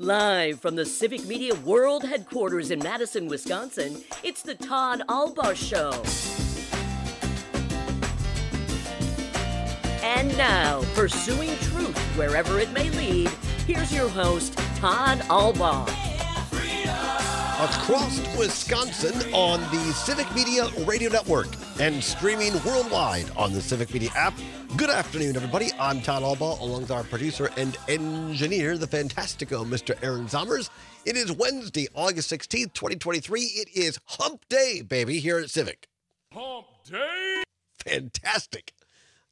Live from the Civic Media World headquarters in Madison, Wisconsin, it's the Todd Allbaugh Show. And now, pursuing truth wherever it may lead, here's your host, Todd Allbaugh. Across Wisconsin on the Civic Media Radio Network and streaming worldwide on the Civic Media app. Good afternoon, everybody. I'm Todd Allbaugh, along with our producer and engineer, the fantastico, Mr. Aaron Zommers. It is Wednesday, August 16th, 2023. It is Hump Day, baby, here at Civic. Hump Day. Fantastic.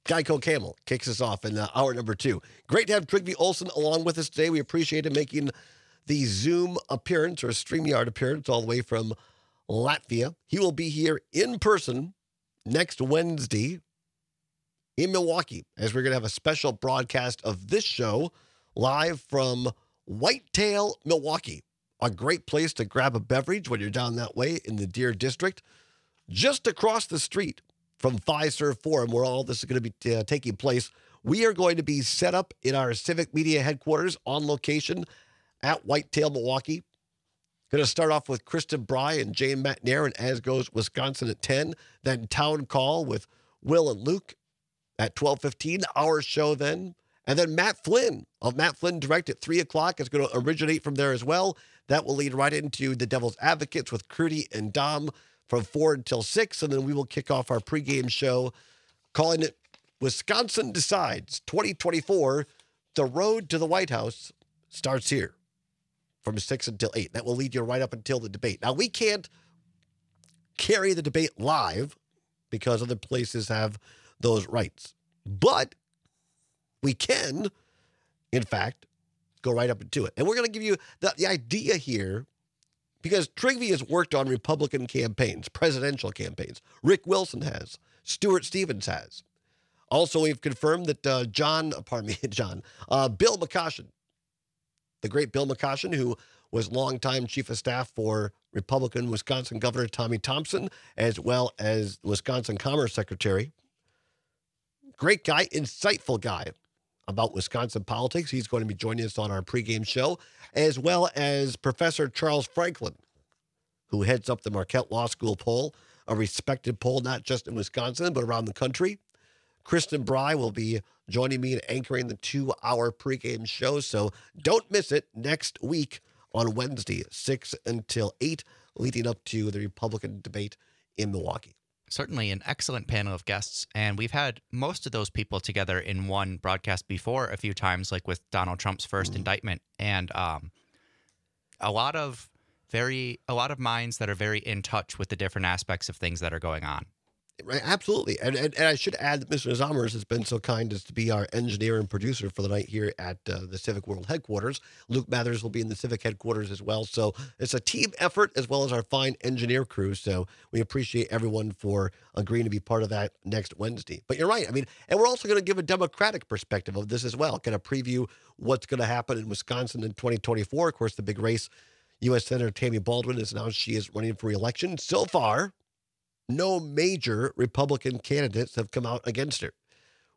Geico Camel kicks us off in uh, hour number two. Great to have Trygve Olsen along with us today. We appreciate him making the Zoom appearance or StreamYard appearance all the way from Latvia. He will be here in person next Wednesday in Milwaukee as we're going to have a special broadcast of this show live from Whitetail, Milwaukee. A great place to grab a beverage when you're down that way in the Deer District. Just across the street from Fiserv Forum, where all this is going to be uh, taking place, we are going to be set up in our Civic Media headquarters on location at Whitetail, Milwaukee. Going to start off with Kristin Brey and Jane McNair and As Goes Wisconsin at 10. Then Town Call with Will and Luke at 12.15. Our show then. And then Matt Flynn of Matt Flynn Direct at 3 o'clock is going to originate from there as well. That will lead right into the Devil's Advocates with Crudy and Dom from 4 until 6. And then we will kick off our pregame show calling it Wisconsin Decides 2024. The road to the White House starts here from 6 until 8. That will lead you right up until the debate. Now, we can't carry the debate live because other places have those rights. But we can, in fact, go right up into it. And we're going to give you the, the idea here because Trygve has worked on Republican campaigns, presidential campaigns. Rick Wilson has, Stuart Stevens has. Also, we've confirmed that uh, John, pardon me, John, uh, Bill McCoshen, the great Bill McCoshen, who was longtime chief of staff for Republican Wisconsin Governor Tommy Thompson, as well as Wisconsin Commerce Secretary. Great guy, insightful guy about Wisconsin politics. He's going to be joining us on our pregame show, as well as Professor Charles Franklin, who heads up the Marquette Law School poll, a respected poll not just in Wisconsin, but around the country. Kristin Brey will be joining me and anchoring the two hour pregame show. So don't miss it next week on Wednesday, 6 until 8, leading up to the Republican debate in Milwaukee. Certainly an excellent panel of guests. And we've had most of those people together in one broadcast before a few times, like with Donald Trump's 1st mm-hmm. indictment. And um, a lot of very a lot of minds that are very in touch with the different aspects of things that are going on. Right, absolutely. And, and, and I should add that Mr. Zommers has been so kind as to be our engineer and producer for the night here at uh, the Civic World headquarters. Luke Mathers will be in the Civic headquarters as well. So it's a team effort as well as our fine engineer crew. So we appreciate everyone for agreeing to be part of that next Wednesday. But you're right. I mean, and we're also going to give a Democratic perspective of this as well, kind of preview what's going to happen in Wisconsin in 2024. Of course, the big race. U.S. Senator Tammy Baldwin has announced she is running for reelection. So far, no major Republican candidates have come out against her.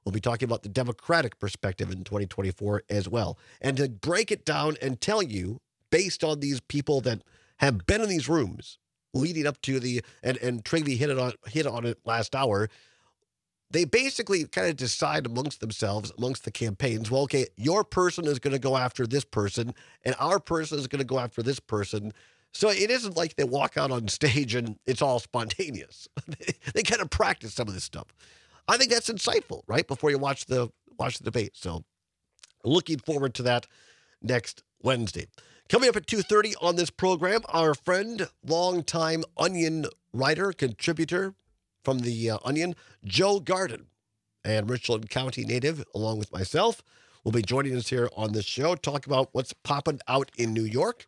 We'll be talking about the Democratic perspective in 2024 as well. And to break it down and tell you, based on these people that have been in these rooms leading up to the and and Trygve hit it on hit on it last hour. They basically kind of decide amongst themselves, amongst the campaigns, well, okay, your person is going to go after this person, and our person is going to go after this person. So it isn't like they walk out on stage and it's all spontaneous. they, kind of practice some of this stuff. I think that's insightful, right? Before you watch the watch the debate. So looking forward to that next Wednesday. Coming up at 2:30 on this program, our friend, longtime Onion writer, contributor from the uh, Onion, Joe Garden, and Richland County native, along with myself, will be joining us here on this show. Talk about what's popping out in New York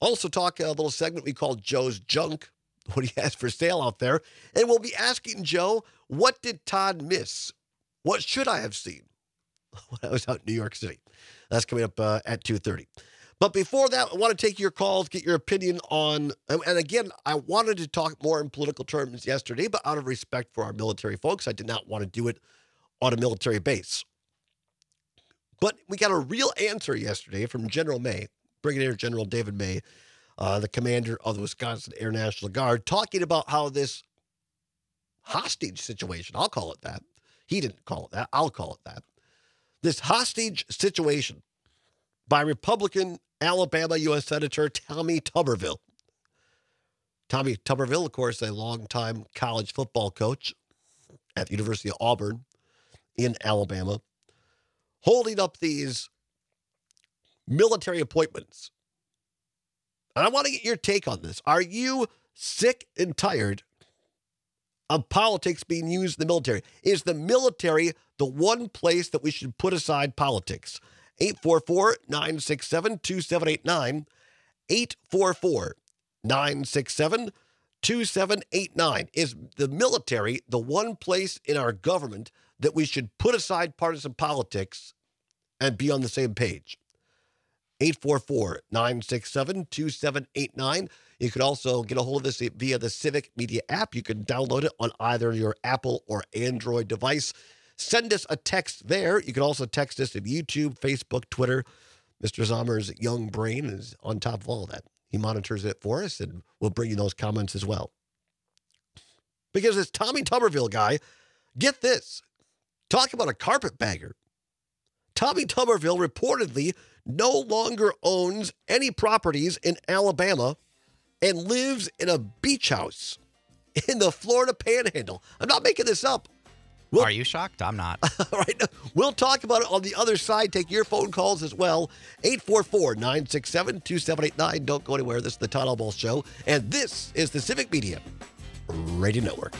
also, talk a little segment we call Joe's Junk, what he has for sale out there. And we'll be asking Joe, what did Todd miss? What should I have seen when I was out in New York City? That's coming up uh, at 2.30. But before that, I want to take your calls, get your opinion on, and again, I wanted to talk more in political terms yesterday, but out of respect for our military folks, I did not want to do it on a military base. But we got a real answer yesterday from General May Brigadier General David May, uh, the commander of the Wisconsin Air National Guard, talking about how this hostage situation, I'll call it that. He didn't call it that. I'll call it that. This hostage situation by Republican Alabama U.S. Senator Tommy Tuberville. Tommy Tuberville, of course, a longtime college football coach at the University of Auburn in Alabama, holding up these military appointments. And I want to get your take on this. Are you sick and tired of politics being used in the military? Is the military the one place that we should put aside politics? 844 967 2789. 844 967 2789. Is the military the one place in our government that we should put aside partisan politics and be on the same page? 844 967 2789. You could also get a hold of this via the Civic Media app. You can download it on either your Apple or Android device. Send us a text there. You can also text us at YouTube, Facebook, Twitter. Mr. Zommer's young brain is on top of all of that. He monitors it for us and we'll bring you those comments as well. Because this Tommy Tuberville guy, get this, talk about a carpetbagger. Tommy Tuberville reportedly no longer owns any properties in Alabama and lives in a beach house in the Florida panhandle. I'm not making this up. Well- Are you shocked? I'm not. All right. We'll talk about it on the other side. Take your phone calls as well. 844 967 2789. Don't go anywhere. This is the Todd Allbaugh Show. And this is the Civic Media Radio Network.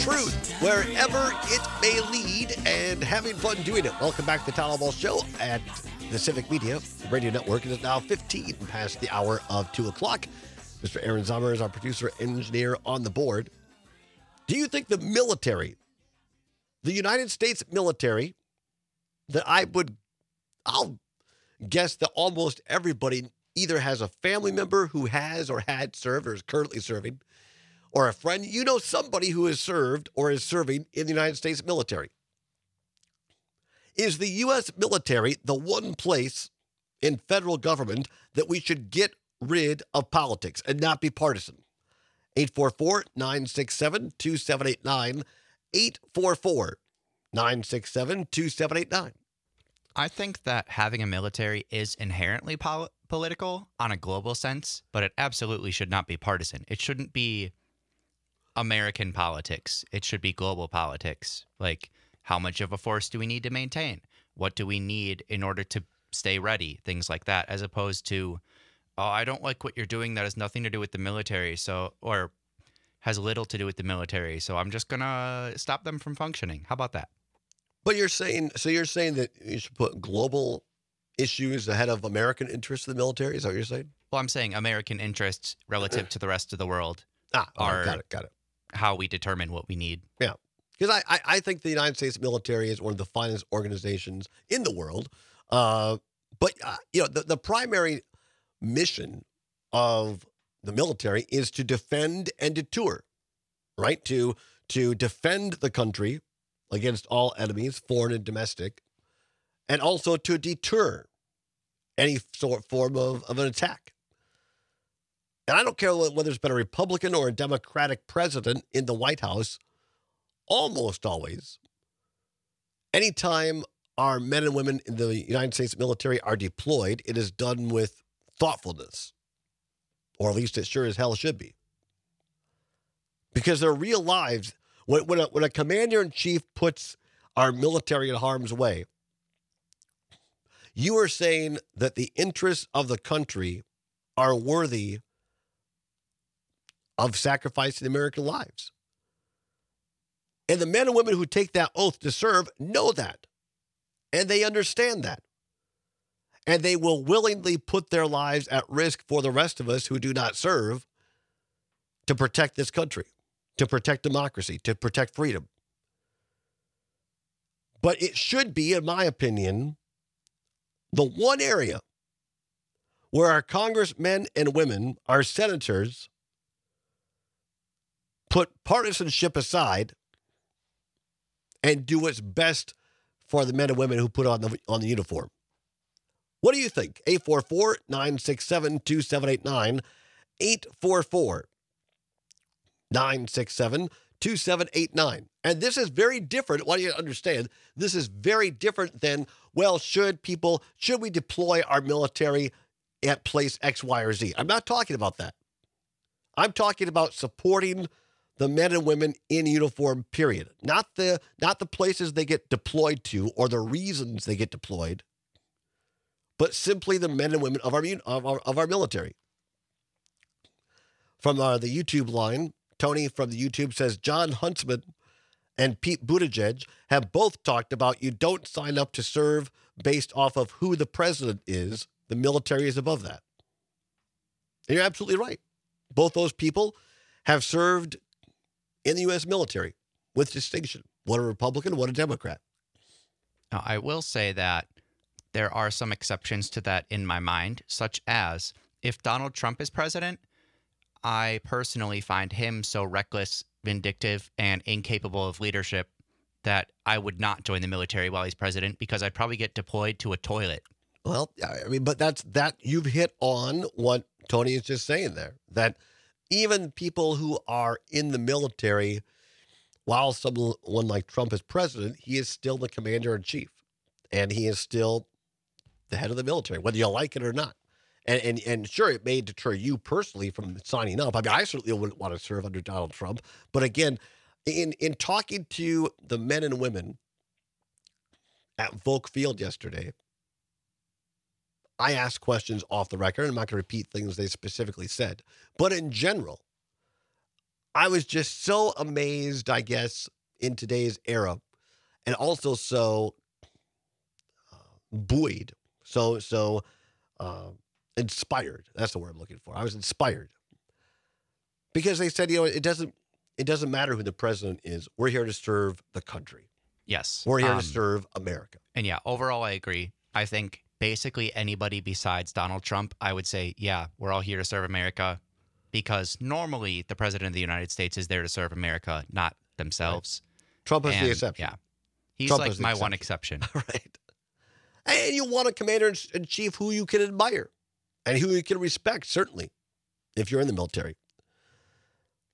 Truth wherever it may lead and having fun doing it. Welcome back to the Allbaugh Show at the Civic Media Radio Network. It is now 15 past the hour of 2 o'clock. Mr. Aaron Zommer is our producer engineer on the board. Do you think the military, the United States military, that I would, I'll guess that almost everybody either has a family member who has or had served or is currently serving, or a friend, you know somebody who has served or is serving in the United States military. Is the U.S. military the one place in federal government that we should get rid of politics and not be partisan? 844 967 2789. 844 967 2789. I think that having a military is inherently pol- political on a global sense, but it absolutely should not be partisan. It shouldn't be American politics. It should be global politics. Like, how much of a force do we need to maintain? What do we need in order to stay ready? Things like that, as opposed to, oh, I don't like what you're doing. That has nothing to do with the military. So, or has little to do with the military. So I'm just going to stop them from functioning. How about that? But you're saying, so you're saying that you should put global issues ahead of American interests in the military? Is that what you're saying? Well, I'm saying American interests relative to the rest of the world, Ah, all right, Are- got it, got it. How we determine what we need. Yeah. Because I, I, I think the United States military is one of the finest organizations in the world. Uh, but, uh, you know, the, the primary mission of the military is to defend and deter, right? To, to defend the country against all enemies, foreign and domestic, and also to deter any sort form of, of an attack. And I don't care whether there's been a Republican or a Democratic president in the White House, almost always, anytime our men and women in the United States military are deployed, it is done with thoughtfulness, or at least it sure as hell should be. Because their real lives, when, when, a, when a commander in chief puts our military in harm's way, you are saying that the interests of the country are worthy of sacrificing American lives. And the men and women who take that oath to serve know that. And they understand that. And they will willingly put their lives at risk for the rest of us who do not serve to protect this country, to protect democracy, to protect freedom. But it should be, in my opinion, the one area where our congressmen and women, our senators, put partisanship aside and do what's best for the men and women who put on the on the uniform. What do you think? 844 967 2789. 844 967 2789. And this is very different. Why do you understand? This is very different than, well, should people, should we deploy our military at place X, Y, or Z? I'm not talking about that. I'm talking about supporting the men and women in uniform, period. Not the not the places they get deployed to or the reasons they get deployed, but simply the men and women of our of our, of our military. From uh, the YouTube line, Tony from the YouTube says Jon Huntsman and Pete Buttigieg have both talked about you don't sign up to serve based off of who the president is. The military is above that. And you're absolutely right. Both those people have served in the U.S. military with distinction. One a Republican, one a Democrat. Now, I will say that there are some exceptions to that in my mind, such as if Donald Trump is president, I personally find him so reckless, vindictive, and incapable of leadership that I would not join the military while he's president because I'd probably get deployed to a toilet. Well, I mean, but that's that you've hit on what Tony is just saying there. That even people who are in the military, while someone like Trump is president, he is still the commander in chief, and he is still the head of the military, whether you like it or not. And, and and sure, it may deter you personally from signing up. I mean, I certainly wouldn't want to serve under Donald Trump. But again, in in talking to the men and women at Volk Field yesterday, I asked questions off the record. I'm not going to repeat things they specifically said, but in general, I was just so amazed. I guess in today's era, and also so uh, buoyed, so so. Uh, inspired. That's the word I'm looking for. I was inspired because they said, you know, it doesn't it doesn't matter who the president is. We're here to serve the country. Yes. We're here um, to serve America. And yeah, overall, I agree. I think basically anybody besides Donald Trump, I would say, yeah, we're all here to serve America because normally the president of the United States is there to serve America, not themselves. Right. Trump is And, the exception. Yeah. He's Trump like my one exception. right. And you want a commander in chief who you can admire and who you can respect, certainly, if you're in the military.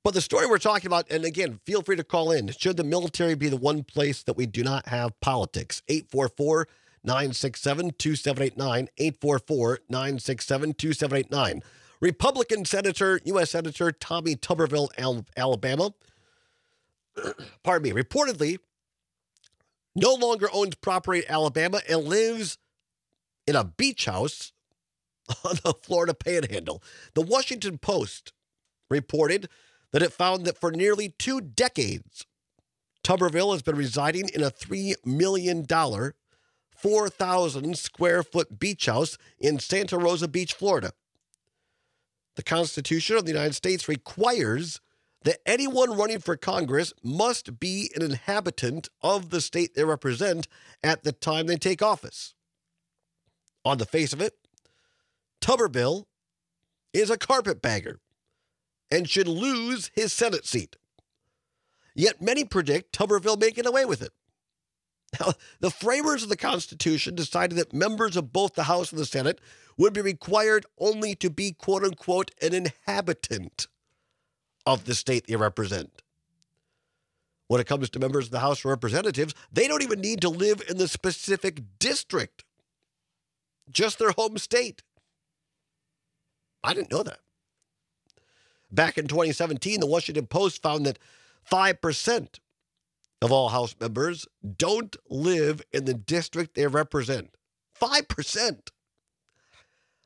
But the story we're talking about, and again, feel free to call in. Should the military be the one place that we do not have politics? 844 967 2789. 844 967 2789. Republican Senator, U.S. Senator Tommy Tuberville, Alabama, pardon me, reportedly no longer owns property in Alabama and lives in a beach house on the Florida panhandle. The Washington Post reported that it found that for nearly two decades, Tuberville has been residing in a $3 million, 4,000 square foot beach house in Santa Rosa Beach, Florida. The Constitution of the United States requires that anyone running for Congress must be an inhabitant of the state they represent at the time they take office. On the face of it, Tuberville is a carpetbagger and should lose his Senate seat. Yet many predict Tuberville get away with it. Now, the framers of the Constitution decided that members of both the House and the Senate would be required only to be, quote unquote, an inhabitant of the state they represent. When it comes to members of the House of Representatives, they don't even need to live in the specific district, just their home state. I didn't know that. Back in 2017, the Washington Post found that 5% of all House members don't live in the district they represent. 5%.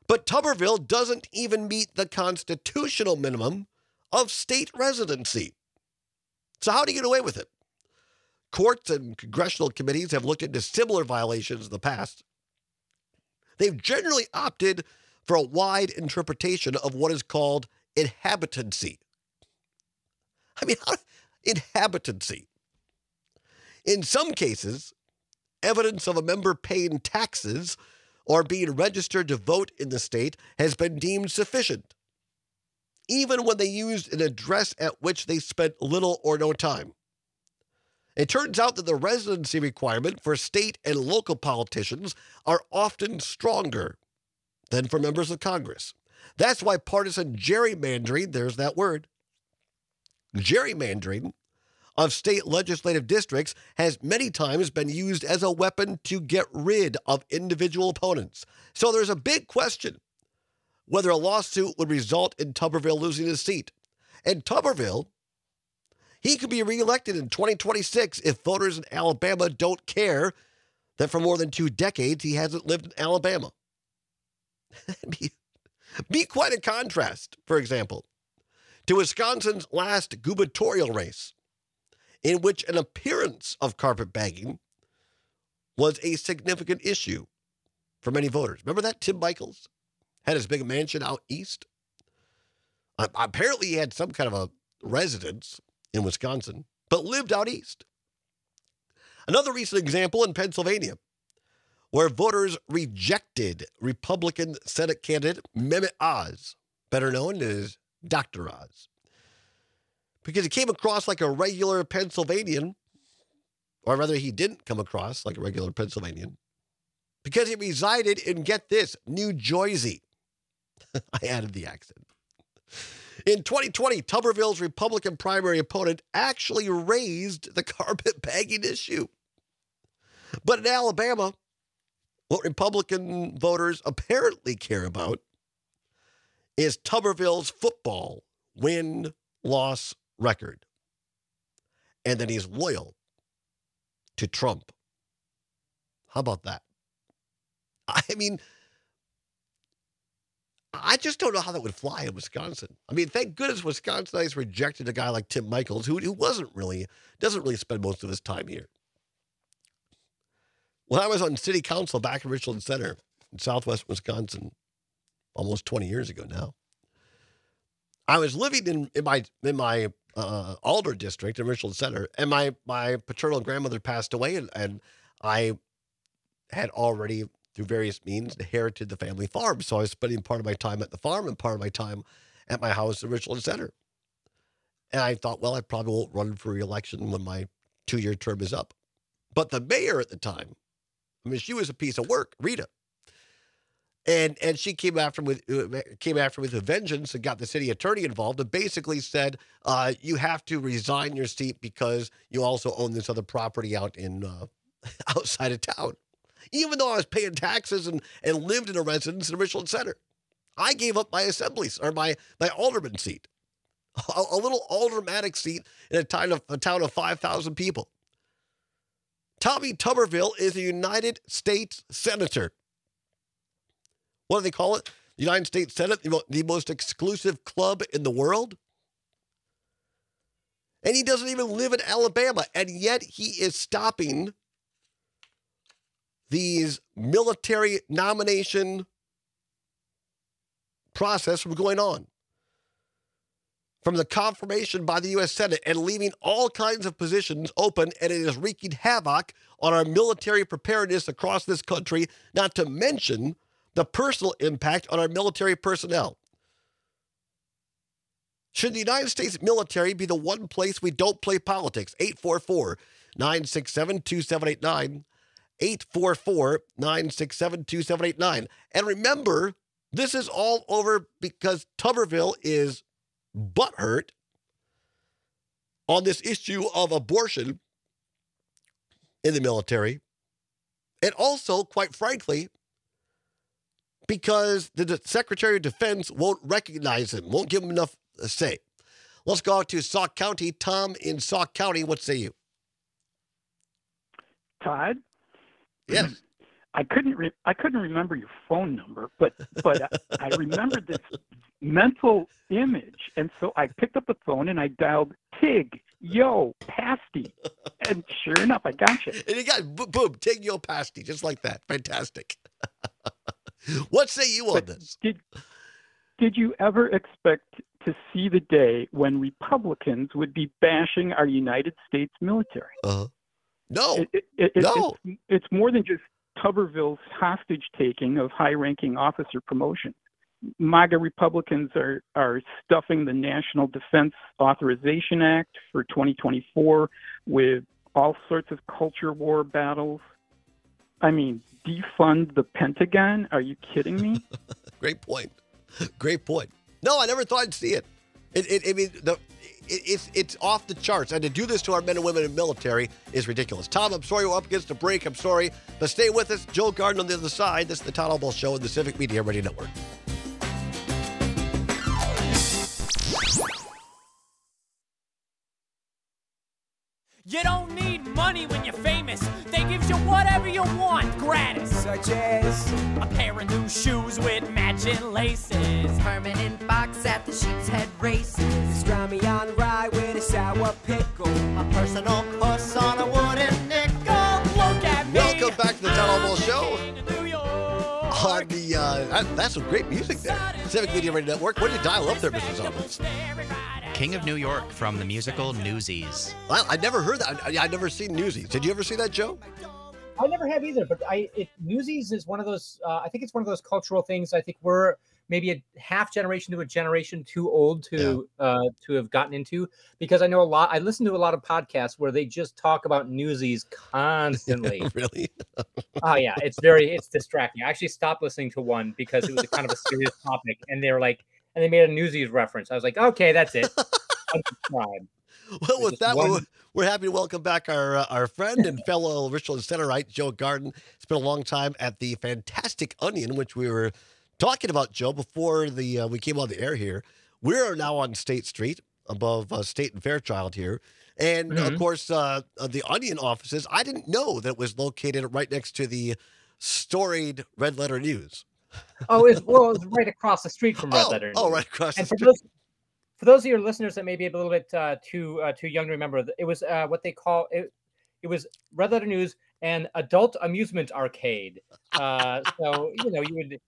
But Tuberville doesn't even meet the constitutional minimum of state residency. So, how do you get away with it? Courts and congressional committees have looked into similar violations in the past. They've generally opted for a wide interpretation of what is called inhabitancy. I mean, how, inhabitancy. In some cases, evidence of a member paying taxes or being registered to vote in the state has been deemed sufficient, even when they used an address at which they spent little or no time. It turns out that the residency requirement for state and local politicians are often stronger than for members of Congress. That's why partisan gerrymandering, there's that word, gerrymandering of state legislative districts has many times been used as a weapon to get rid of individual opponents. So there's a big question whether a lawsuit would result in Tuberville losing his seat. And Tuberville, he could be reelected in 2026 if voters in Alabama don't care that for more than two decades he hasn't lived in Alabama. be, be quite a contrast, for example, to Wisconsin's last gubernatorial race in which an appearance of carpetbagging was a significant issue for many voters. Remember that Tim Michels had his big mansion out east? Uh, apparently, he had some kind of a residence in Wisconsin, but lived out east. Another recent example in Pennsylvania, where voters rejected Republican Senate candidate Mehmet Oz, better known as Dr. Oz because he came across like a regular Pennsylvanian, or rather, he didn't come across like a regular Pennsylvanian because he resided in, get this, New Jersey. I added the accent. In 2020, Tuberville's Republican primary opponent actually raised the carpetbagging issue. But in Alabama, what Republican voters apparently care about is Tuberville's football win loss record. And then he's loyal to Trump. How about that? I mean, I just don't know how that would fly in Wisconsin. I mean, thank goodness Wisconsin has rejected a guy like Tim Michels, who, who wasn't really, doesn't really spend most of his time here. When I was on city council back in Richland Center in southwest Wisconsin, almost 20 years ago now, I was living in, in my in my uh, Alder district in Richland Center, and my my paternal grandmother passed away, and, and I had already through various means inherited the family farm. So I was spending part of my time at the farm and part of my time at my house in Richland Center. And I thought, well, I probably won't run for reelection when my two year term is up. But the mayor at the time, I mean, she was a piece of work, Rita and and she came after with uh, came after with a vengeance and got the city attorney involved and basically said uh, you have to resign your seat because you also own this other property out in uh, outside of town. Even though I was paying taxes and and lived in a residence in Richland Center, I gave up my assembly or my my alderman seat, a, a little aldermanic seat in a town of a town of five thousand people. Tommy Tuberville is a United States senator what do they call it? The United States Senate, the most exclusive club in the world. And he doesn't even live in Alabama. And yet he is stopping these military nomination process from going on. From the confirmation by the U.S. Senate and leaving all kinds of positions open, and it is wreaking havoc on our military preparedness across this country, not to mention the personal impact on our military personnel. Should the United States military be the one place we don't play politics? 844 967 2789. 844 967 2789. And remember, this is all over because Tuberville is butthurt on this issue of abortion in the military. And also, quite frankly, because the Secretary of Defense won't recognize him, won't give him enough uh, say. Let's go out to Sauk County. Tom in Sauk County, what say you? Todd? Yes. I couldn't re- I couldn't remember your phone number, but but I, I remembered this mental image, and so I picked up the phone and I dialed Tig Yo Pasty, and sure enough, I got you. And you got boom, Tig Yo Pasty, just like that. Fantastic. what say you on this? Did did you ever expect to see the day when Republicans would be bashing our United States military? Uh-huh. No, it, it, it, no. It's, it's, more than just Tuberville's hostage taking of high ranking officer promotion. MAGA Republicans are, are stuffing the National Defense Authorization Act for 2024 with all sorts of culture war battles. I mean, defund the Pentagon? Are you kidding me? Great point. Great point. No, I never thought I'd see it. It, it I mean, the, it, it's it's off the charts, and to do this to our men and women in military is ridiculous. Tom, I'm sorry we're up against a break. I'm sorry, but stay with us. Joe Garden on the other side. This is the Todd Allbaugh Show on the Civic Media Radio Network. You don't need money when you're famous. They give you whatever you want, gratis. Such as A pair of new shoes with matching laces. permanent box at the sheep's head races. Pastrami on rye with a sour pickle. A personal puss On the uh, that- that's some great music there. Civic Media Radio Network. What did you dial up there, Mr. Thomas? King of New York from the musical Newsies. I, I never heard that. I, I never seen Newsies. Did you ever see that, Joe? I never have either, but I it Newsies is one of those. Uh, I think it's one of those cultural things. I think we're maybe a half generation to a generation too old to uh, to have gotten into because I know a lot. I listen to a lot of podcasts where they just talk about Newsies constantly. really? oh yeah, it's very it's distracting. I actually stopped listening to one because it was a kind of a serious topic, and they were like, and they made a Newsies reference. I was like, okay, that's it. Unsubscribe. Well, with that, one- we're, happy to welcome back our uh, our friend and fellow Richland Centerite, Joe Garden. It's been a long time at the Fantastic Onion, which we were talking about, Joe, before the uh, we came on the air here. We are now on State Street above uh, State and Fairchild here. And of Mhm. course, uh, uh, the Onion offices, I didn't know that it was located right next to the storied Red Letter News. Oh, it's well, it's right across the street from Red oh, Letter. oh, News. right across the and for street. those for those of your listeners that may be a little bit uh, too uh, too young to remember, it was uh, what they call it. It was Red Letter News and Adult Amusement Arcade. Uh, so you know you would.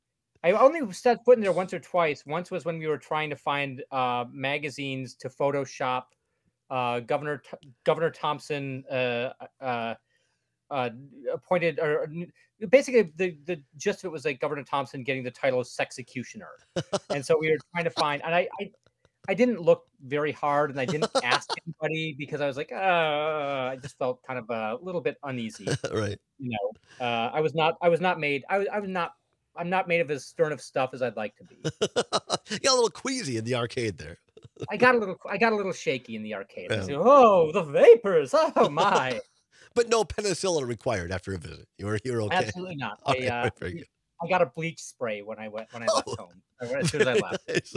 I only set foot in there once or twice. Once was when we were trying to find uh, magazines to Photoshop uh, Governor Th- Governor Thompson uh, uh, uh, appointed or basically the the gist of it was like Governor Thompson getting the title of sexecutioner, and so we were trying to find and I. I I didn't look very hard and I didn't ask anybody because I was like, uh, I just felt kind of a little bit uneasy. right. You know, uh, I was not, I was not made, I was, I was not, I'm not made of as stern of stuff as I'd like to be. you got a little queasy in the arcade there. I got a little, I got a little shaky in the arcade. Yeah. like, oh, the vapors. Oh my. But no penicillin required after a visit. You were you're okay. Absolutely not. I, right, uh, good. I got a bleach spray when I went, when I left Oh. home, as soon as I left. Nice.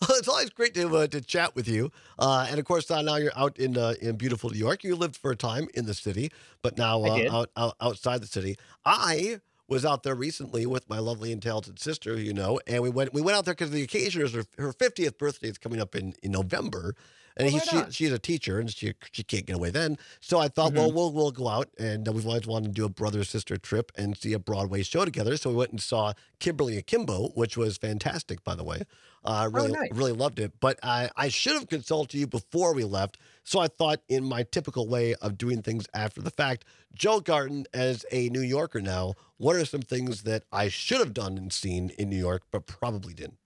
Well, it's always great to uh, to chat with you, uh, and of course uh, now you're out in uh, in beautiful New York. You lived for a time in the city, but now uh, out, out outside the city. I was out there recently with my lovely and talented sister, you know, and we went we went out there because the occasion is her her fiftieth birthday is coming up in in November. And Oh, he, she, she's a teacher, and she she can't get away then. So I thought, well, Mm-hmm. we'll we'll go out, and uh, we've always wanted to do a brother sister trip and see a Broadway show together. So we went and saw Kimberly Akimbo, which was fantastic, by the way. I really Oh, nice. really loved it. But I I should have consulted you before we left. So I thought, in my typical way of doing things after the fact, Joe Garden, as a New Yorker now, what are some things that I should have done and seen in New York, but probably didn't?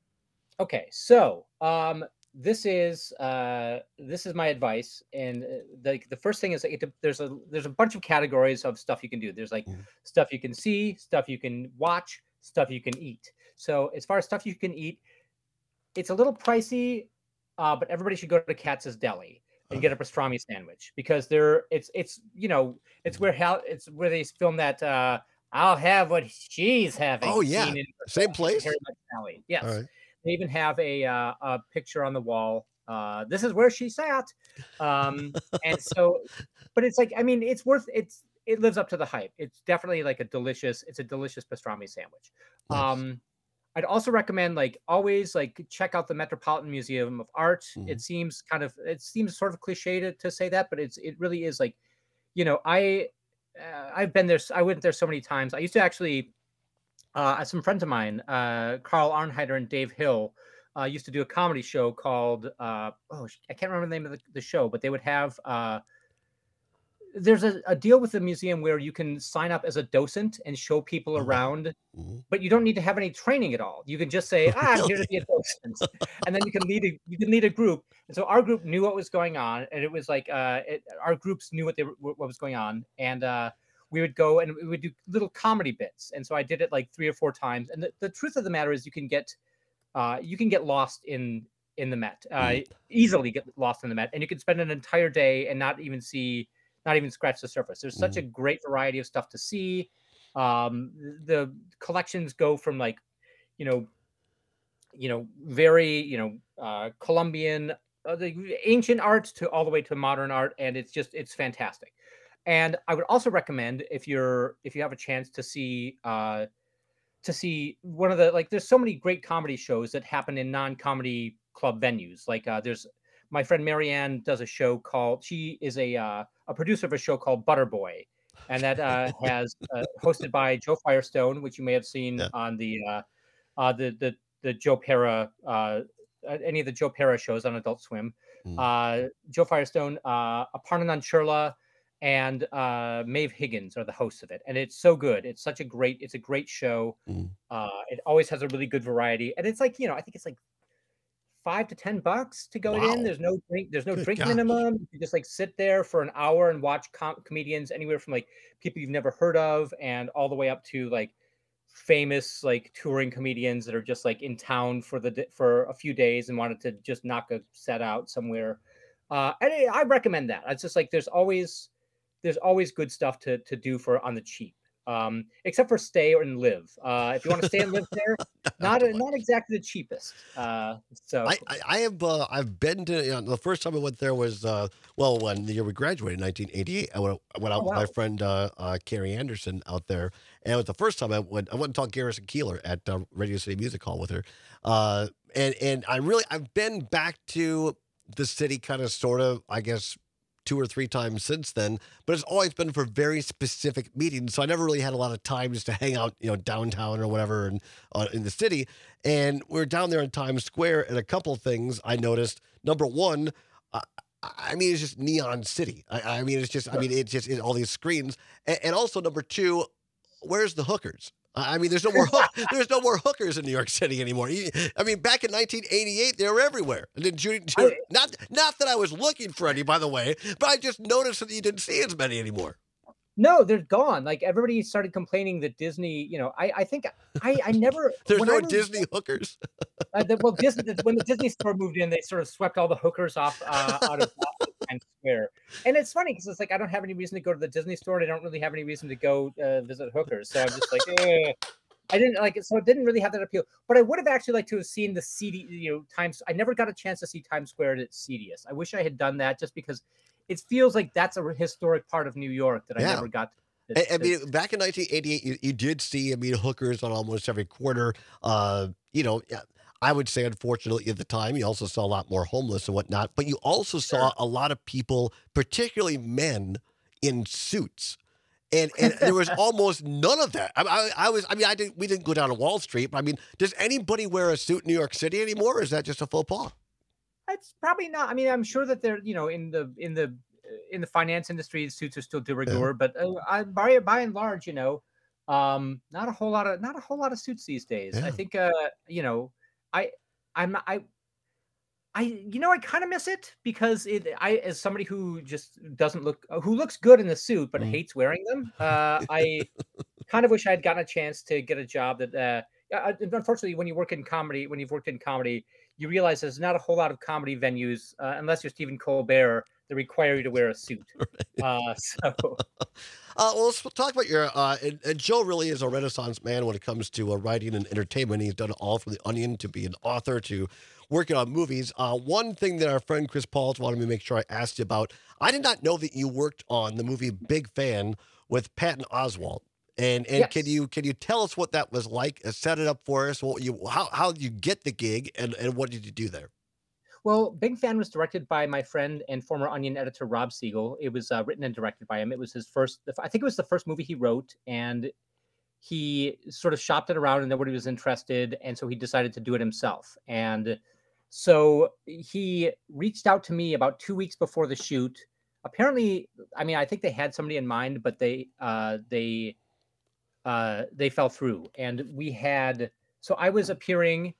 Okay, so um, this is uh, this is my advice, and uh, the the first thing is like, it, there's a there's a bunch of categories of stuff you can do. There's like stuff you can see, stuff you can watch, stuff you can eat. So as far as stuff you can eat, it's a little pricey, uh, but everybody should go to Katz's Deli and get a pastrami sandwich because they're it's it's you know it's where how it's where they film that. Uh, I'll have what she's having. Oh, yeah. Same place? Harry Met Sally. Yes. All right. They even have a uh, a picture on the wall. Uh, this is where she sat. Um, and so, but it's like I mean, it's worth it's it lives up to the hype. It's definitely like a delicious. It's a delicious pastrami sandwich. Nice. Um, I'd also recommend like always like check out the Metropolitan Museum of Art. Mhm. It seems kind of it seems sort of cliche to, to say that, but it's it really is like, you know, I uh, I've been there. I went there so many times. I used to actually uh, some friends of mine, uh, Carl Arnheiter and Dave Hill, uh, used to do a comedy show called uh, oh I can't remember the name of the, the show, but they would have uh, there's a, a deal with the museum where you can sign up as a docent and show people Uh-huh. around, Mhm. but you don't need to have any training at all. You can just say, "Ah, I'm here to be a docent," and then you can lead a you can lead a group. And so our group knew what was going on, and it was like uh, it, our groups knew what they were, what was going on, and uh, we would go and we would do little comedy bits. And so I did it like three or four times. And the, the truth of the matter is, you can get uh, you can get lost in in the Met, uh, easily get lost in the Met, and you can spend an entire day and not even see, not even scratch the surface. There's such a great variety of stuff to see. Um, the collections go from like, you know, you know, very you know, uh, Colombian, uh, the ancient art to all the way to modern art, and it's just it's fantastic. And I would also recommend if you're if you have a chance to see uh, to see one of the like there's so many great comedy shows that happen in non-comedy club venues like uh there's my friend marianne does a show called she is a uh, a producer of a show called butterboy and that uh has uh, hosted by jo firestone which you may have seen Yeah. on the uh uh the the the joe pera uh uh, any of the joe pera shows on adult swim Mm. uh jo firestone uh aparna Nancherla and uh Maeve Higgins are the hosts of it. And it's so good. It's such a great, it's a great show. Mm. Uh it always has a really good variety. And it's like, you know, I think it's like five to ten bucks to go Wow. in. There's no drink, there's no Good drink gosh. minimum. You just like sit there for an hour and watch com- comedians anywhere from like people you've never heard of and all the way up to like famous like touring comedians that are just like in town for the for a few days and wanted to just knock a set out somewhere. Uh, and I I recommend that. It's just like there's always there's always good stuff to to do for on the cheap. Um, except for stay and live. Uh, if you want to stay and live there, not not exactly the cheapest. Uh, so I, I, I have uh, I've been to you know, the first time I went there was uh, well when the year we graduated in 1988 I went, I went out Oh, with my friend uh, uh, Carrie Anderson out there and it was the first time I went I went and talked Garrison Keillor at uh, Radio City Music Hall with her uh, and and I really I've been back to the city kind of sort of I guess two or three times since then, but it's always been for very specific meetings. So I never really had a lot of time just to hang out, you know, downtown or whatever, and uh, in the city. And we are down there in Times Square, and a couple things I noticed. Number one. Uh, I mean, it's just neon city. I, I mean, it's just, I mean, it's just it's all these screens. And, and also, number two, where's the hookers? I mean, there's no more hook, there's no more hookers in New York City anymore. I mean, back in 1988, they were everywhere. And then Judy, I- not not that I was looking for any, by the way, but I just noticed that you didn't see as many anymore. no, they're gone. Like everybody started complaining that Disney, you know, I I think I I never There's no was- Disney hookers. Uh, the, well, Disney when the Disney store moved in, they sort of swept all the hookers off uh, out of Times Square. And it's funny because it's like I don't have any reason to go to the Disney store, and I don't really have any reason to go uh, visit hookers. So I'm just like, eh. I didn't like it, so it didn't really have that appeal. But I would have actually liked to have seen the CD, you know, Times. I never got a chance to see Times Square at CDS. I wish I had done that, just because it feels like that's a historic part of New York that I Yeah. never got. I, to- I to- mean, back in 1988, you, you did see, I mean, hookers on almost every corner. Uh, you know, yeah, I would say, unfortunately, at the time, you also saw a lot more homeless and whatnot, but you also saw a lot of people, particularly men, in suits. And, and there was almost none of that. I, I, I was, I mean, I didn't, we didn't go down to Wall Street, but I mean, does anybody wear a suit in New York City anymore? Or is that just a faux pas? It's probably not. I mean, I'm sure that they're you know in the in the in the finance industry, suits are still de rigueur, but uh, I, by by and large, you know, um, not a whole lot of not a whole lot of suits these days. Yeah. I think uh, you know, I I'm I. I, you know, I kind of miss it because it. I, as somebody who just doesn't look, uh, who looks good in the suit but Mm. hates wearing them, uh, I kind of wish I had gotten a chance to get a job that. Uh, uh, unfortunately, when you work in comedy, when you've worked in comedy, you realize there's not a whole lot of comedy venues, uh, unless you're Stephen Colbert, that require you to wear a suit. Uh, so, Uh, well, let's talk about your. Uh, and, and Joe really is a renaissance man when it comes to uh, writing and entertainment. He's done it all from The Onion to be an author to working on movies. Uh, one thing that our friend Chris Pauls wanted me to make sure I asked you about. I did not know that you worked on the movie Big Fan with Patton Oswalt. And and can you can you tell us what that was like? Set it up for us. What you how how did you get the gig and and what did you do there? Well, Big Fan was directed by my friend and former Onion editor Rob Siegel. It was uh, written and directed by him. It was his first. I think it was the first movie he wrote, and he sort of shopped it around and nobody was interested, and so he decided to do it himself. And so he reached out to me about two weeks before the shoot. apparently, I mean, I think they had somebody in mind, but they uh, they uh, they fell through, and we had. So I was appearing.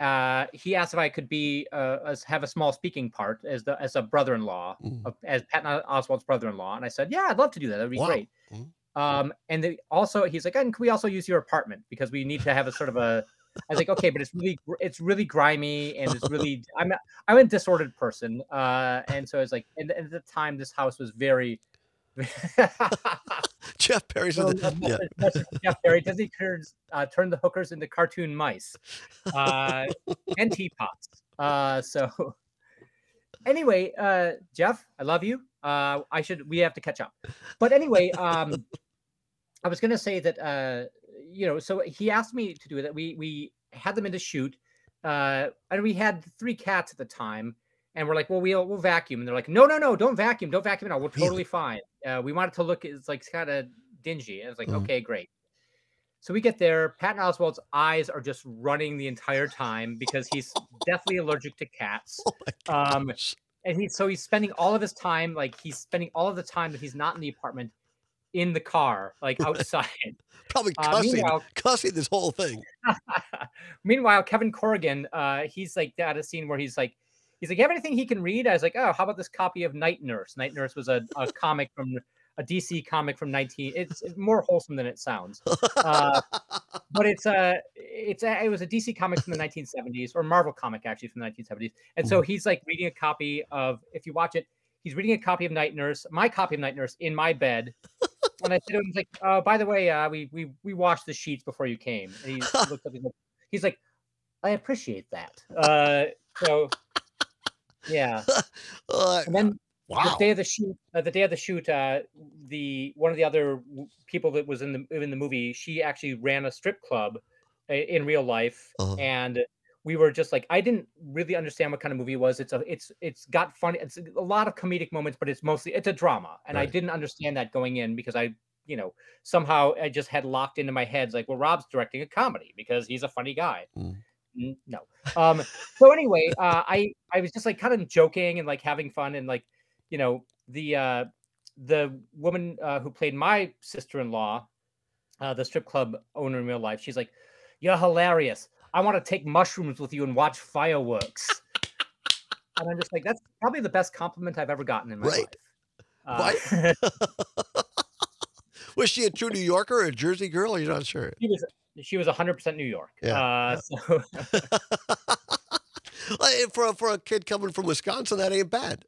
Uh, he asked if I could be uh, as- have a small speaking part as the as a brother-in-law, Mm. of, as Patton Oswalt's brother-in-law, and I said, "Yeah, I'd love to do that. That'd be Wow. great." Mhm. Um, and they also, he's like, "And can we also use your apartment because we need to have a sort of a." I was like, "Okay, but it's really it's really grimy and it's really I'm a- I'm a disordered person, uh, and so it's like, and, and at the time, this house was very." Jeff Perry So, uh, yeah. message Jeff does he turns uh, turn the hookers into cartoon mice uh, and teapots. Uh, so anyway, uh, Jeff, I love you. Uh, I should we have to catch up. But anyway, um, I was gonna say that uh, you know, so he asked me to do that. We we had them in to shoot, uh, and we had three cats at the time. And we're like, well, we'll we'll vacuum. And they're like, no, no, no, don't vacuum, don't vacuum at all. We're totally fine. Uh, we want it to look, it's like kind of dingy. And it's like, Mhm. okay, great. So we get there. Patton Oswalt's eyes are just running the entire time because he's deathly allergic to cats. Oh Um, and he's so he's spending all of his time like he's spending all of the time that he's not in the apartment in the car like outside Probably uh, cussing, meanwhile- cussing this whole thing. meanwhile kevin corrigan uh he's like at a scene where he's like he's like you have anything he can read i was like oh how about this copy of night nurse night nurse was a, a comic from a dc comic from 19 it's, it's more wholesome than it sounds uh, but it's a it's a, it was a DC comic from the 1970s or Marvel comic actually from the 1970s. And so he's like reading a copy of if you watch it, he's reading a copy of Night Nurse, my copy of Night Nurse in my bed. And I said to him, he's like, uh, by the way, uh, we we we washed the sheets before you came. And he looked up, he's like, he's like, I appreciate that. Uh, so yeah. Uh, And then wow. the day of the shoot, uh, the day of the shoot, uh, the one of the other people that was in the in the movie, she actually ran a strip club uh, in real life, Uh-huh. and we were just like, I didn't really understand what kind of movie it was. It's a, it's, it's got funny, it's a lot of comedic moments, but it's mostly it's a drama, and I didn't understand that going in because I, you know, somehow I just had locked into my head like, well, Rob's directing a comedy because he's a funny guy. Mm. N- No. Um. So anyway, uh, I I was just like kind of joking and like having fun and like, you know, the uh, the woman uh, who played my sister-in-law, uh, the strip club owner in real life, she's like, "You're hilarious. I want to take mushrooms with you and watch fireworks." and I'm just like, that's probably the best compliment I've ever gotten in my Right. life. Uh, Was she a true New Yorker or a Jersey girl? You're not sure. she was she was 100% New York. Yeah. Uh, so Uh, for a, for a kid coming from Wisconsin, that ain't bad.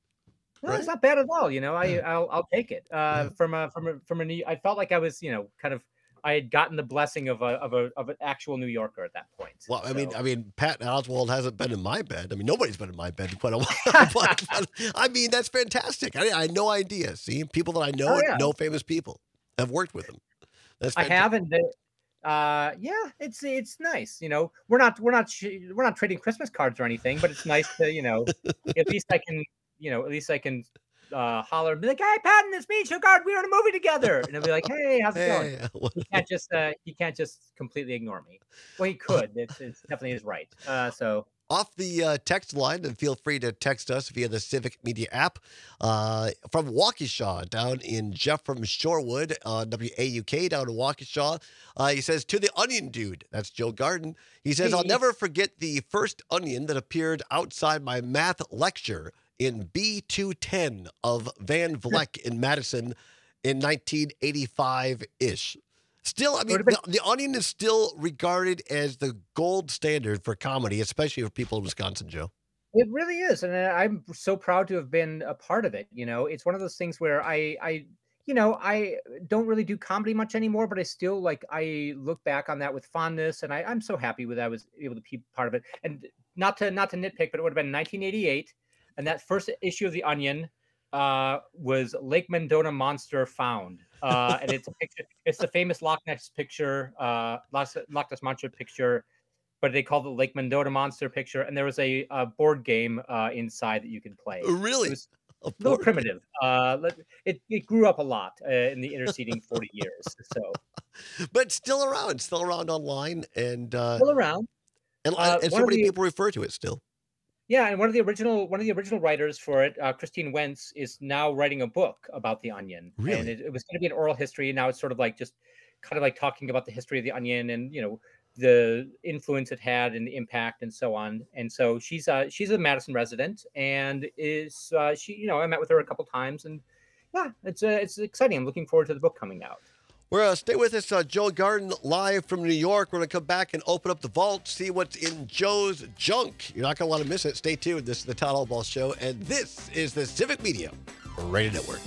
No, Right? it's not bad at all. You know, I Yeah. I'll, I'll take it. Uh, Yeah. from a from a from a New, I felt like I was you know kind of I had gotten the blessing of a of a of an actual New Yorker at that point. Well, I mean, I mean, Pat Oswalt hasn't been in my bed. I mean, nobody's been in my bed in quite a while. but, but, I mean, that's fantastic. I, I had no idea. See, people that I know, Oh, yeah. know famous people, have worked with him. That's I have, and the- uh, yeah, it's it's nice. You know, we're not we're not sh- we're not trading Christmas cards or anything, but it's nice to you know, at least I can you know at least I can uh, holler and be like, "Hey, Patton, it's me, Sugar. We're in a movie together," and I'll be like, "Hey, how's it going?" Hey, well, He can't just uh, he can't just completely ignore me. Well, he could. It's, it's definitely his right. Uh, so off the uh, text line, and feel free to text us via the Civic Media app uh, from Waukesha down in Jeff from Shorewood, uh, WAUK down in Waukesha. Uh, he says, To the Onion Dude, that's Joe Garden. He says, I'll never forget the first onion that appeared outside my math lecture in B210 of Van Vleck in Madison in 1985 ish. Still, I mean, the, the Onion is still regarded as the gold standard for comedy, especially for people in Wisconsin, Joe. It really is, and uh, I'm so proud to have been a part of it. You know, it's one of those things where I, I, you know, I don't really do comedy much anymore, but I still like I look back on that with fondness, and I, I'm so happy with that I was able to be part of it. And not to not to nitpick, but it would have been 1988, and that first issue of the Onion uh, was Lake Mendota monster found, uh, and it's a picture. It's the famous Loch Ness picture, uh, Loch, Loch Ness monster picture but they called it Lake Mendota Monster picture, and there was a, a board game uh, inside that you could play. It Really? was A a little primitive. Uh, it, it grew up a lot uh, in the interceding 40 years. So But still around, still around online. And uh, still around. and, uh, and so many the- people refer to it still. Yeah, and one of the original one of the original writers for it, uh, Christine Wentz, is now writing a book about the Onion. And Really? it, it was going to be an oral history, now it's sort of like just kind of like talking about the history of the Onion and you know the influence it had and the impact and so on. And so she's uh she's a Madison resident and is uh, she you know I met with her a couple times and yeah it's uh, it's exciting. I'm looking forward to the book coming out. We're uh, stay with us, uh, Joe Garden, live from New York. We're gonna come back and open up the vault, see what's in Joe's junk. You're not gonna want to miss it. Stay tuned. This is the Todd Allbaugh Show, and this is the Civic Media Radio Network.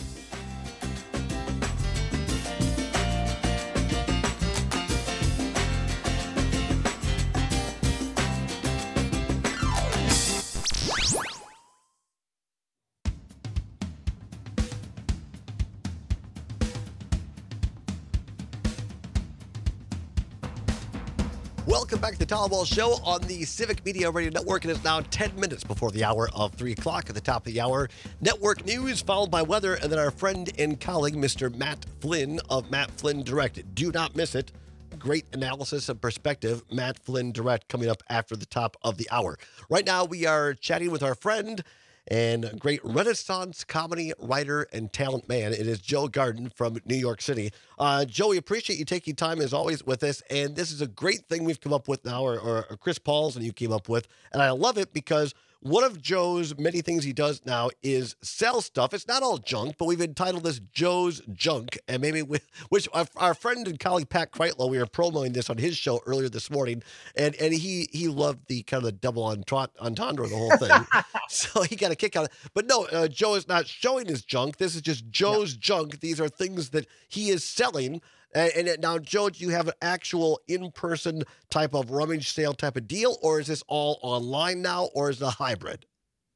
Welcome back to the Todd Allbaugh Show on the Civic Media Radio Network. It is now 10 minutes before the hour of 3 o'clock. At the top of the hour, network news followed by weather, and then our friend and colleague, Mr. Matt Flynn of Matt Flynn Direct. Do not miss it. Great analysis and perspective. Matt Flynn Direct coming up after the top of the hour. Right now, we are chatting with our friend and great Renaissance comedy writer and talent man. It is Joe Garden from New York City. Uh, Joe, we appreciate you taking time as always with us. And this is a great thing we've come up with now, or, or Chris Paul's and you came up with. And I love it because one of Joe's many things he does now is sell stuff. It's not all junk, but we've entitled this Joe's Junk. And maybe with which our, our friend and colleague Pat Kreitlow, we were promoting this on his show earlier this morning, and and he he loved the kind of the double entendre, entendre of the whole thing. so he got a kick out of it. But no, uh, Joe is not showing his junk. This is just Joe's junk. These are things that he is selling. And, and now, Joe, do you have an actual in-person type of rummage sale type of deal, or is this all online now, or is it a hybrid?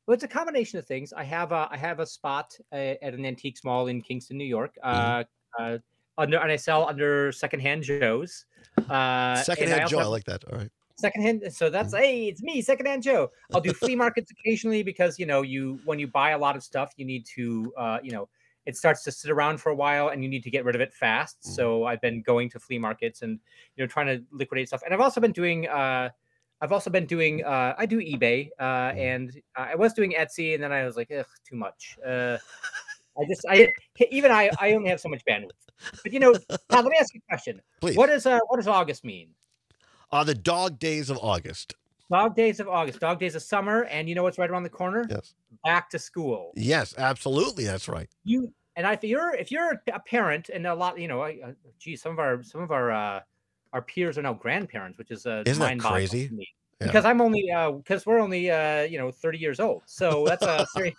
Well, it's a combination of things. I have a I have a spot uh, at an antiques mall in Kingston, New York. Uh, uh, under and I sell under secondhand Joe's. Uh, Secondhand Joe, I like that. All right. secondhand. So that's hey, it's me, secondhand Joe. I'll do flea markets occasionally because you know you when you buy a lot of stuff, you need to uh, you know it starts to sit around for a while and you need to get rid of it fast. So I've been going to flea markets and you know trying to liquidate stuff. And I've also been doing uh, I've also been doing uh, I do eBay uh, and uh, I was doing Etsy and then I was like, ugh, too much. Uh, I just I even I I only have so much bandwidth. But you know, Todd, let me ask you a question. Please. What does uh what does August mean? Uh, the dog days of August. Dog days of August, dog days of summer, and you know what's right around the corner? Yes. Back to school. Yes, absolutely. That's right. You and I, if you're if you're a parent, and a lot, you know, I, uh, geez, some of our some of our uh, our peers are now grandparents, which is uh, Isn't that crazy? Yeah. Because I'm only uh because we're only uh you know 30 years old, so that's a serious.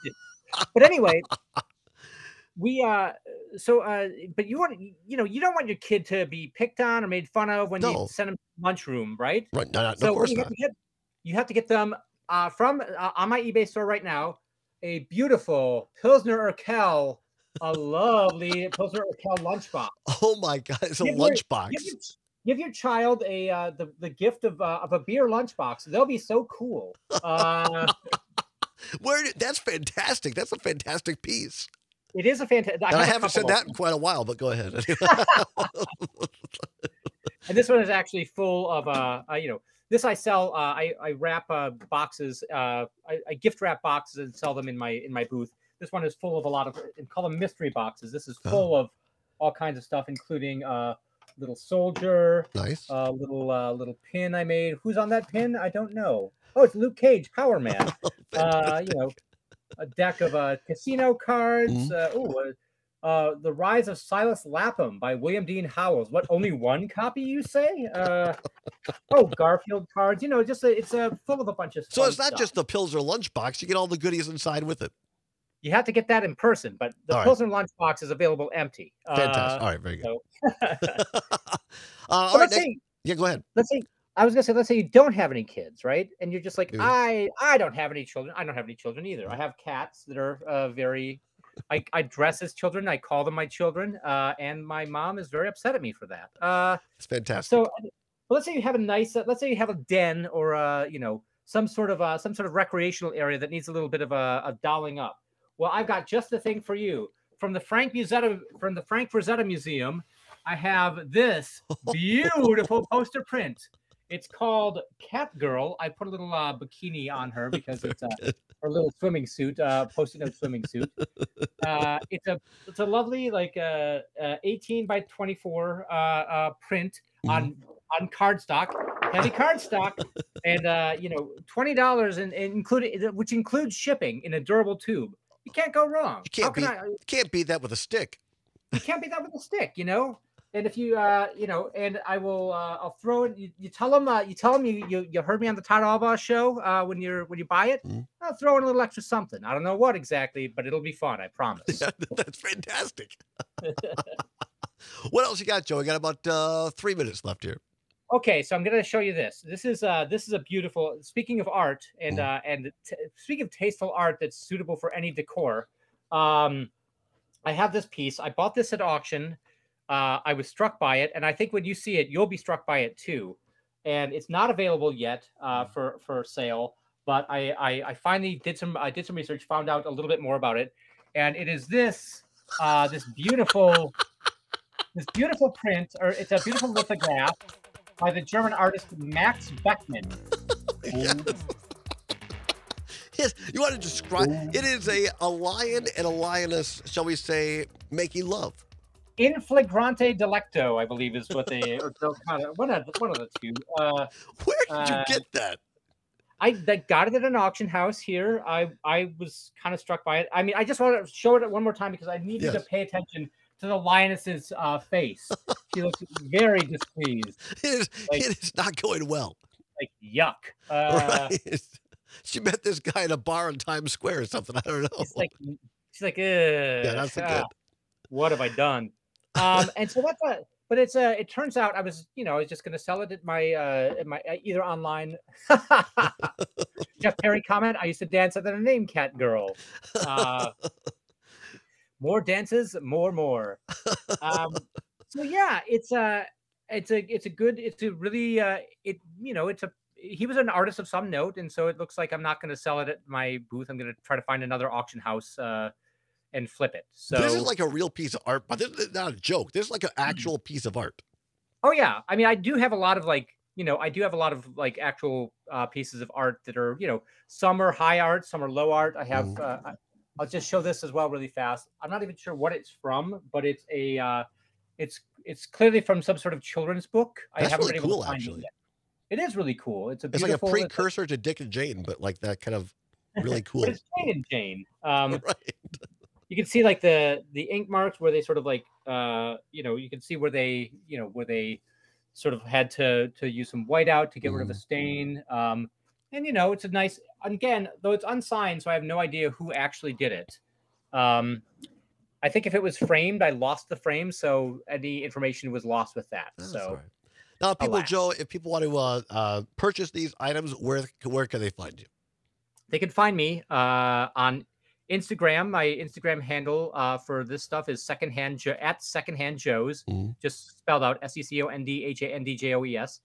but anyway, we uh so uh but you want you know you don't want your kid to be picked on or made fun of when No. you send him to lunchroom, right? Right. No, no, no, So of course not. You have to get them uh, from uh, on my eBay store right now. A beautiful Pilsner Urquell, a lovely Pilsner Urquell lunchbox. Oh my God, it's a Give your- lunchbox. Give your, give your child a uh, the, the gift of uh, of a beer lunchbox. They'll be so cool. Uh, Where did, that's fantastic. That's a fantastic piece. it is a fantastic. And I haven't said that in quite a while, but go ahead. and this one is actually full of uh, uh you know this I sell uh, I I wrap uh, boxes uh I, I gift wrap boxes and sell them in my in my booth. This one is full of a lot of and call them mystery boxes. This is Oh. full of all kinds of stuff, including uh little soldier, nice. uh little uh little pin I made. Who's on that pin? I don't know. Oh, it's Luke Cage, Power Man. uh, you know, a deck of uh, casino cards. Mhm. Uh, ooh, uh, uh, The Rise of Silas Lapham by William Dean Howells. What, only one copy, you say? Uh, oh, Garfield cards. You know, just a, it's uh, full of a bunch of So it's not stuff. just the Pilsner lunchbox. You get all the goodies inside with it. You have to get that in person, but the All right. Pilsner lunchbox is available empty. Fantastic. Uh, all right, very good. so- uh, all right, say, yeah, go ahead. let's see. I was gonna say, let's say you don't have any kids, right? And you're just like, Yeah. I, I don't have any children. I don't have any children either. I have cats that are uh, very. I, I dress as children. I call them my children, uh, and my mom is very upset at me for that. Uh, It's fantastic. so, let's say you have a nice, uh, let's say you have a den or a, you know, some sort of uh, some sort of recreational area that needs a little bit of a, a dolling up. Well, I've got just the thing for you from the Frank Musetta from the Frank Frazetta Museum. I have this beautiful poster print. It's called Cat Girl. I put a little uh, bikini on her because it's uh, her little swimming suit, uh, post-it note swimming suit. Uh, it's a it's a lovely like uh, uh, 18 by 24 uh, uh, print on on cardstock, heavy cardstock, and uh, you know twenty dollars and including which includes shipping in a durable tube. You can't go wrong. You can't can beat, I- can't beat that with a stick. you can't beat that with a stick, you know. And if you, uh, you know, and I will, uh, I'll throw it. You, you tell them, uh, you tell them you, you you heard me on the Todd Allbaugh show uh, when you're when you buy it. Mhm. I'll throw in a little extra something. I don't know what exactly, but it'll be fun. I promise. That's fantastic. what else you got, Joe? We got about uh, three minutes left here. Okay, so I'm going to show you this. This is uh this is a beautiful. Speaking of art and Mm. uh and t- speaking of tasteful art that's suitable for any decor, um, I have this piece. I bought this at auction. Uh, I was struck by it, and I think when you see it, you'll be struck by it too. And it's not available yet uh, for for sale, but I, I I finally did some I did some research, found out a little bit more about it, and it is this uh, this beautiful this beautiful print, or it's a beautiful lithograph by the German artist Max Beckmann. Yes. Yes, you want to describe it is a, a lion and a lioness, shall we say, making love. In flagrante delicto, I believe is what they kind of one of the, one of the two. Uh, Where did you Uh, get that? I that got it at an auction house here. I I was kind of struck by it. I mean, I just want to show it one more time because I needed you to pay attention to the lioness's uh, face. She looks very displeased. It is, like- it is not going well. Like yuck. Uh, right? She met this guy in a bar in Times Square or something. I don't know. It's like she's like, yeah, that's a good. what have I done? Um, and so that's a, but it's a, it turns out I was, you know, I was just going to sell it at my, uh, at my, uh, either online. Jeff Perry comment. I used to dance at the name cat girl. Uh, more dances, more, more. Um, so yeah, it's a, it's a, it's a good, it's a really, uh, it, you know, it's a, he was an artist of some note. And so it looks like I'm not going to sell it at my booth. I'm going to try to find another auction house, uh, and flip it. So this is like a real piece of art, but this is not a joke. This is like an actual piece of art. Oh yeah, I mean, I do have a lot of like, you know, I do have a lot of like actual uh, pieces of art that are, you know, some are high art, some are low art. I have, uh, I- I'll just show this as well, really fast. I'm not even sure what it's from, but it's a, uh, it's it's clearly from some sort of children's book. I That's haven't really been able cool, to find actually. it yet. It is really cool. It's a It's like a like- precursor to Dick and Jane, but like that kind of really cool. it's Jane and Jane. Um, right. You can see like the the ink marks where they sort of like uh you know you can see where they you know where they sort of had to to use some whiteout to get rid of a stain um and you know it's a nice again though it's unsigned so i have no idea who actually did it um i think if it was framed i lost the frame so any information was lost with that That's so right. Now, people, alas. Joe, if people want to uh, uh, purchase these items, where where can they find you? they can find me uh, on Instagram. My Instagram handle uh, for this stuff is secondhand jo- at secondhand Joe's, Mhm. just spelled out S E C O N D H A N D J O E S.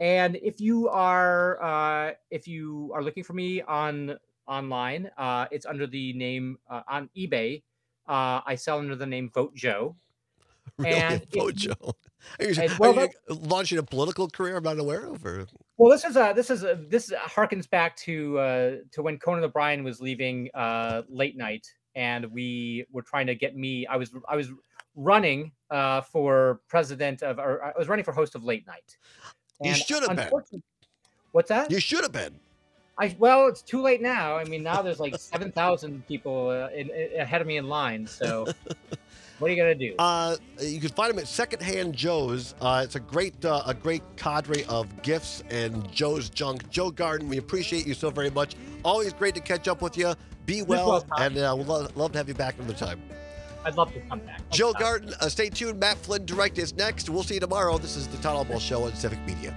And if you are uh, if you are looking for me on online, uh, it's under the name uh, on eBay. Uh, I sell under the name Vote Joe. Really, And Vote Joe. Are you, and- are you launching a political career I'm not aware of? Or Well, this is a this is a, this harkens back to uh, to when Conan O'Brien was leaving uh, late night, and we were trying to get me. I was I was running uh, for president of, or I was running for host of late night. You should have been. What's that? you should have been. I well, it's too late now. I mean, now there's like seven thousand people uh, in, in- ahead of me in line. So, what are you gonna do? Uh, you can find them at Secondhand Joe's. Uh, it's a great, uh, a great cadre of gifts and Joe's junk. Joe Garden, we appreciate you so very much. Always great to catch up with you. Be well, and uh, we'd lo- love to have you back another time. I'd love to come back. Joe. Garden, uh, stay tuned. Matt Flynn Direct is next. We'll see you tomorrow. This is the Todd Allbaugh Show on Civic Media.